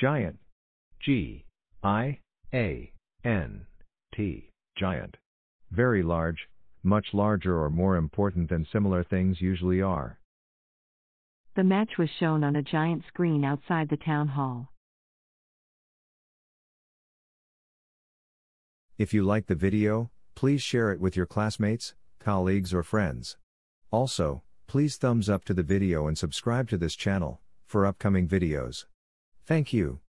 Giant. G. I. A. N. T. Giant. Very large, much larger or more important than similar things usually are. The match was shown on a giant screen outside the town hall. If you like the video, please share it with your classmates, colleagues or friends. Also, please thumbs up to the video and subscribe to this channel, for upcoming videos. Thank you.